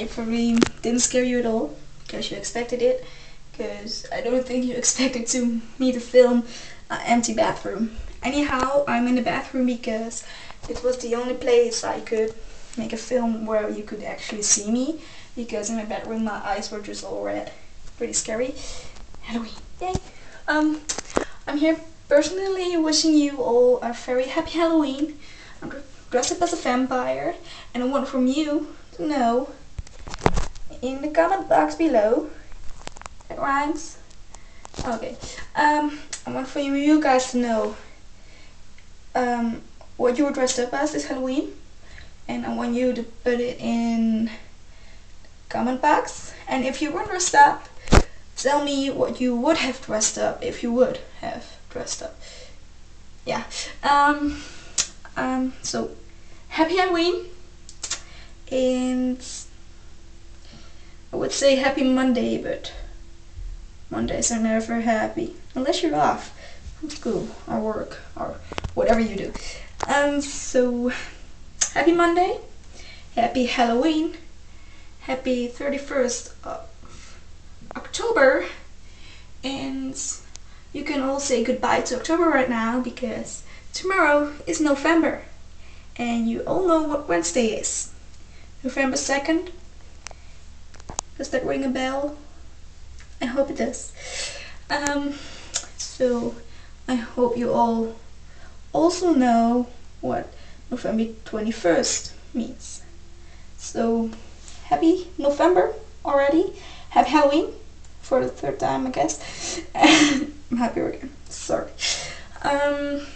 it probably didn't scare you at all because you expected it. Because I don't think you expected to me to film an empty bathroom. Anyhow, I'm in the bathroom because it was the only place I could make a film where you could actually see me. Because in my bedroom my eyes were just all red. Pretty scary. Halloween, yay! Um, I'm here personally wishing you all a very happy Halloween. I'm dressed up as a vampire and I want from you to know in the comment box below. It rhymes. Okay. Um, I want for you, guys to know um, what you were dressed up as this Halloween. And I want you to put it in comment box. And if you were dressed up, tell me what you would have dressed up if you would have dressed up. Yeah. Um, um, so, happy Halloween. And would say happy Monday, but Mondays are never happy. Unless you're off from school or work or whatever you do. Um, so, happy Monday. Happy Halloween. Happy 31st of October. And you can all say goodbye to October right now because tomorrow is November. And you all know what Wednesday is. November 2nd. Does that ring a bell? I hope it does. Um, so I hope you all also know what November 21st means. So happy November already. Happy Halloween for the third time, I guess. I'm happy again. Sorry. Um,